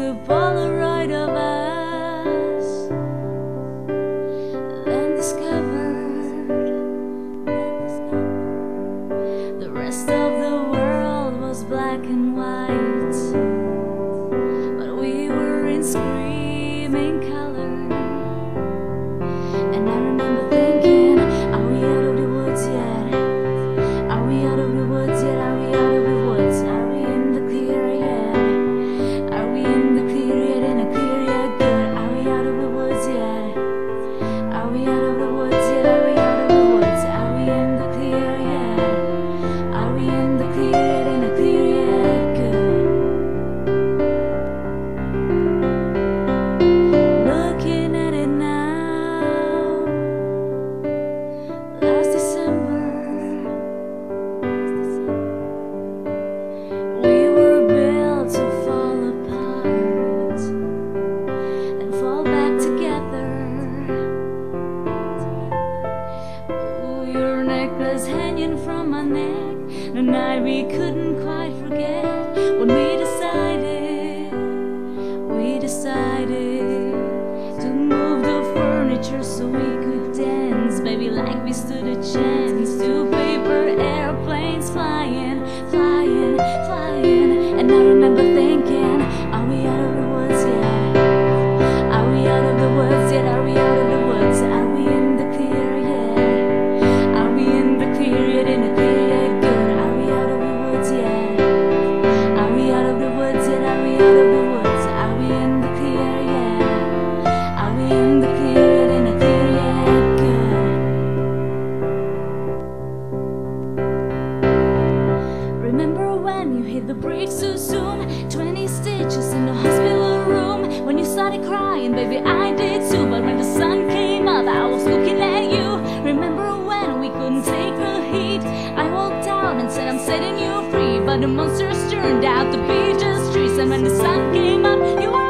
a Polaroid of us, then discovered, the rest of the world was black and white, but we were in screaming color. And I remember the night we couldn't quite forget when we decided, we decided to move the furniture so we could dance, baby, like we stood a chance. Two paper airplanes flying, flying, flying, and I remember hit the brake too soon 20 stitches in the hospital room. When you started crying, baby, I did too. But when the sun came up, I was looking at you. Remember when we couldn't take the heat? I walked out and said I'm setting you free. But the monsters turned out to be just trees. And when the sun came up, you were